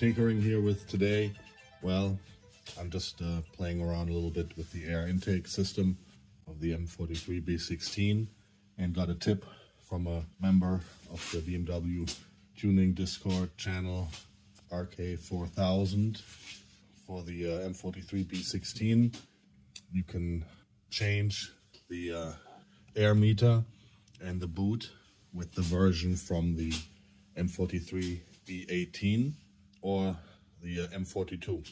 tinkering here with today? Well, I'm just uh, playing around a little bit with the air intake system of the M43B16 and got a tip from a member of the BMW tuning Discord channel RK4000 for the uh, M43B16. You can change the uh, air meter and the boot with the version from the M43B18 or the uh, M42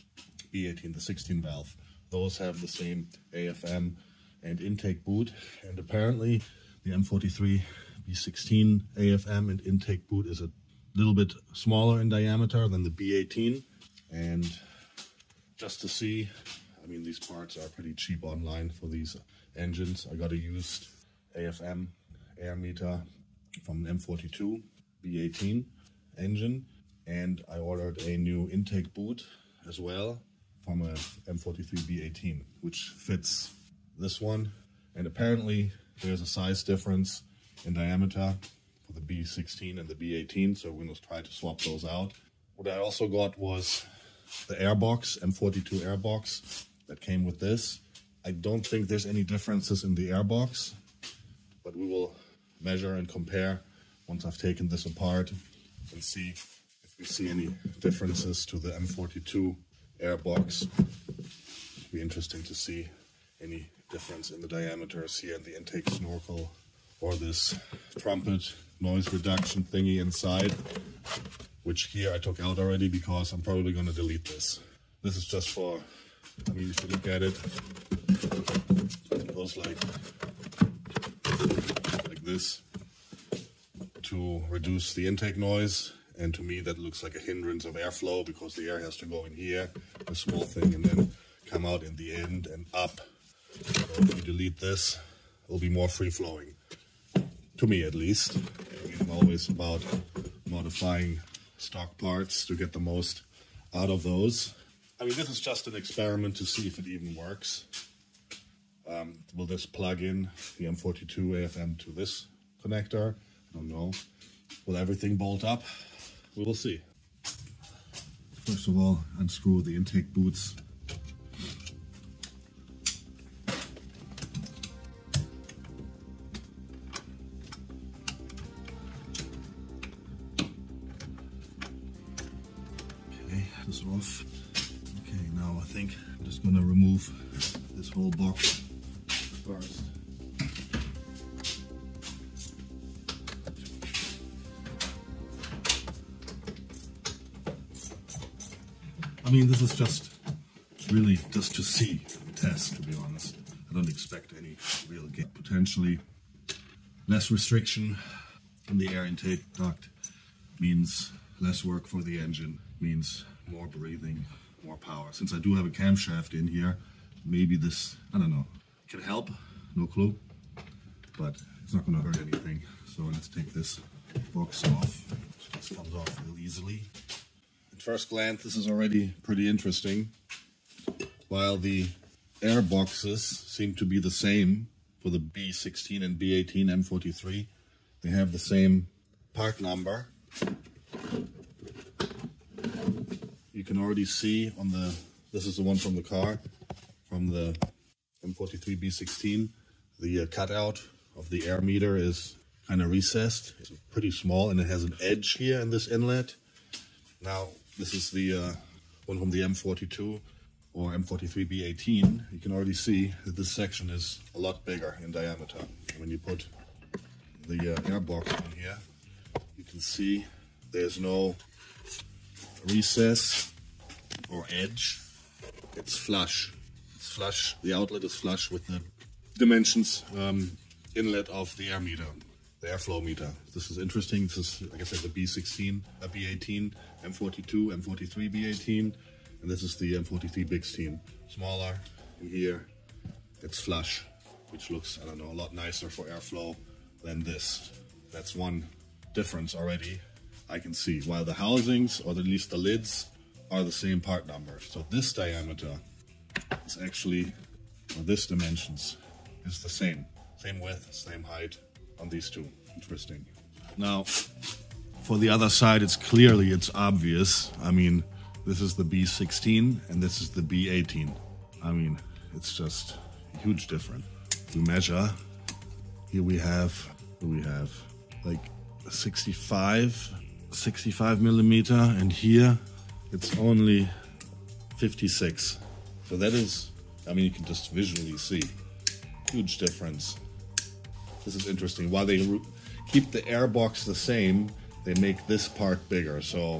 B18, the 16 valve. Those have the same AFM and intake boot, and apparently the M43 B16 AFM and intake boot is a little bit smaller in diameter than the B18. And just to see, I mean, these parts are pretty cheap online for these engines. I got a used AFM air meter from an M42 B18 engine, and I ordered a new intake boot as well from a M43 B18, which fits this one. And apparently there's a size difference in diameter for the B16 and the B18, so we're gonna try to swap those out. What I also got was the airbox, M42 airbox that came with this. I don't think there's any differences in the airbox, but we will measure and compare once I've taken this apart and see see any differences to the M42 airbox. It'll be interesting to see any difference in the diameters here in the intake snorkel or this trumpet noise reduction thingy inside, which here I took out already because I'm probably going to delete this. This is just for, I mean, if you look at it, it goes like, like this to reduce the intake noise. And to me, that looks like a hindrance of airflow because the air has to go in here, a small thing, and then come out in the end and up. So if you delete this, it'll be more free flowing. To me, at least. I mean, I'm always about modifying stock parts to get the most out of those. I mean, this is just an experiment to see if it even works. Um, will this plug in the M42 AFM to this connector? I don't know. Will everything bolt up? We will see. First of all, unscrew the intake boots. Okay, this off. Okay, now I think I'm just gonna remove this whole box first. I mean, this is just really just to see, the test, to be honest. I don't expect any real gain. Potentially less restriction in the air intake duct means less work for the engine, means more breathing, more power. Since I do have a camshaft in here, maybe this, I don't know, can help, no clue, but it's not gonna hurt anything. So let's take this box off. This comes off real easily. At first glance, this is already pretty interesting. While the air boxes seem to be the same for the B16 and B18 M43, they have the same part number. You can already see on the, this is the one from the car, from the M43 B16, the uh, cutout of the air meter is kind of recessed. It's pretty small and it has an edge here in this inlet. Now, this is the uh, one from the M42 or M43B18. You can already see that this section is a lot bigger in diameter. When you put the uh, air box in here, you can see there's no recess or edge. It's flush. It's flush. The outlet is flush with the dimensions um, inlet of the air meter the airflow meter. This is interesting. This is, like I said, the B16, a B18, M42, M43 B18, and this is the M43 B16. Smaller in here, it's flush, which looks, I don't know, a lot nicer for airflow than this. That's one difference already I can see. While the housings, or at least the lids, are the same part number. So this diameter is actually, or this dimensions, is the same. Same width, same height, on these two. Interesting. Now, For the other side, it's clearly, it's obvious. I mean, this is the B16 and this is the B18. I mean, it's just huge difference. We measure, here we have, we have like 65, 65 millimeter and here it's only 56. So that is, I mean, you can just visually see, huge difference. This is interesting. While they keep the air box the same, they make this part bigger. So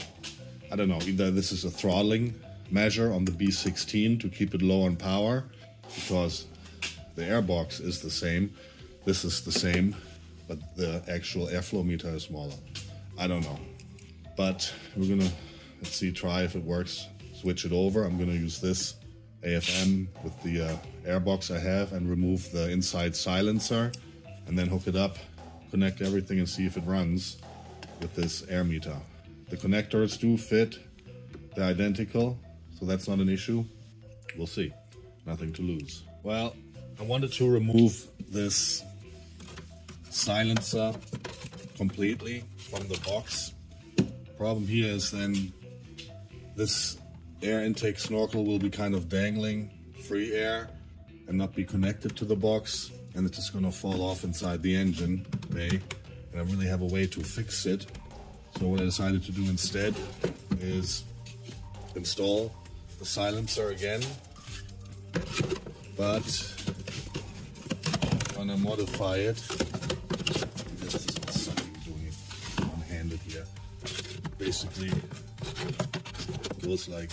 I don't know, either this is a throttling measure on the B16 to keep it low on power because the air box is the same. This is the same, but the actual airflow meter is smaller. I don't know. But we're gonna, let's see, try if it works. Switch it over. I'm gonna use this AFM with the uh, airbox I have and remove the inside silencer and then hook it up, connect everything and see if it runs with this air meter. The connectors do fit, they're identical, so that's not an issue. We'll see, nothing to lose. Well, I wanted to remove this silencer completely from the box. Problem here is then this air intake snorkel will be kind of dangling free air and not be connected to the box and it's just gonna fall off inside the engine bay and I really have a way to fix it so what I decided to do instead is install the silencer again, but I'm gonna modify it. This is doing it one-handed here. Basically, goes like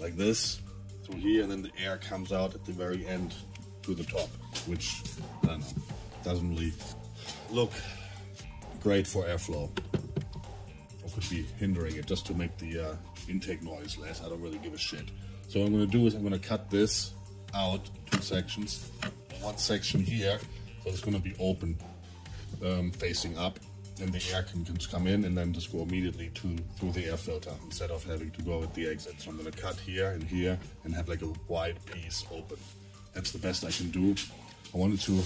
like this through here, and then the air comes out at the very end to the top, which I don't know doesn't really look great for airflow. Or could be hindering it just to make the uh, intake noise less. I don't really give a shit. So what I'm gonna do is I'm gonna cut this out two sections. One section here, so it's gonna be open, um, facing up, and the air can, just come in and then just go immediately to through the air filter instead of having to go at the exit. So I'm gonna cut here and here and have like a wide piece open. That's the best I can do. I wanted to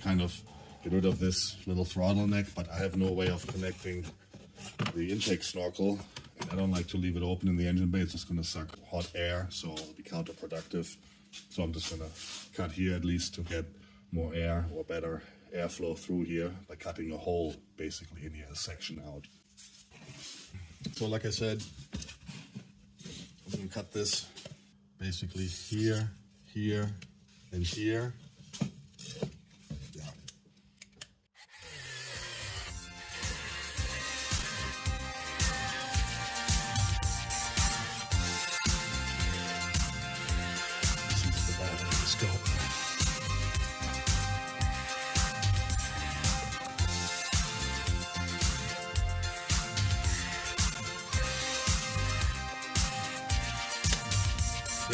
kind of get rid of this little throttle neck, but I have no way of connecting the intake snorkel. And I don't like to leave it open in the engine bay. It's just gonna suck hot air, so it'll be counterproductive. So I'm just gonna cut here at least to get more air or better airflow through here by cutting a hole basically in here, a section out. So like I said, I'm gonna cut this basically here, here, and here.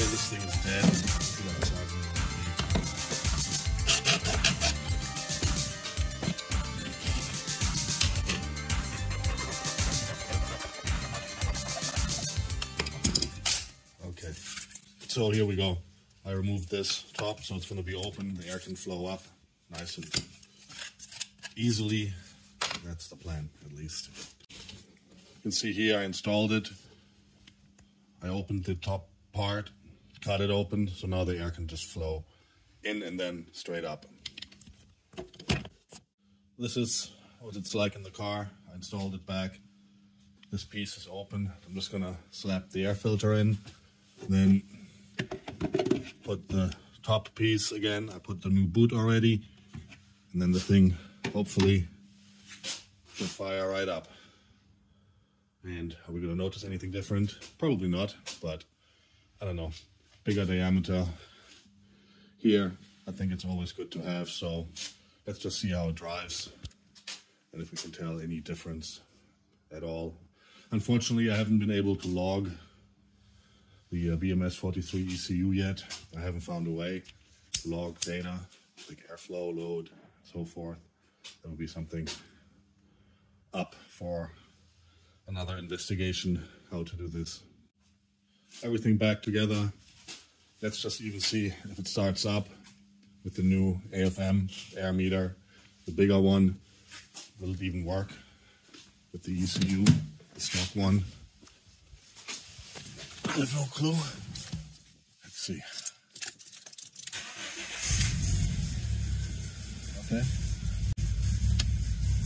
This thing is dead. Okay, so here we go. I removed this top, so it's going to be open. The air can flow up nice and easily. That's the plan, at least. You can see here I installed it. I opened the top part, cut it open, so now the air can just flow in and then straight up. This is what it's like in the car. I installed it back. This piece is open. I'm just gonna slap the air filter in, then put the top piece again. I put the new boot already, and then the thing hopefully should fire right up. And are we gonna notice anything different? Probably not, but I don't know. Bigger diameter here. I think it's always good to have. So let's just see how it drives and if we can tell any difference at all. Unfortunately, I haven't been able to log the uh, BMS 43 ECU yet. I haven't found a way to log data, like airflow, load, so forth. That would be something up for another investigation how to do this. Everything back together. Let's just even see if it starts up with the new AFM air meter. The bigger one will it even work? with the ECU, the stock one. I have no clue. Let's see. Okay.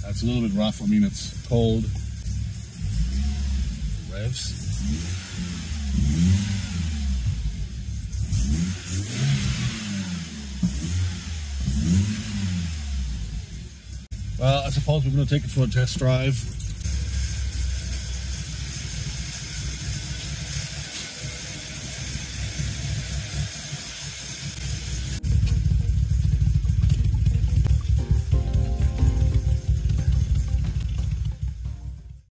That's a little bit rough. I mean, it's cold. Revs. Well, I suppose we're going to take it for a test drive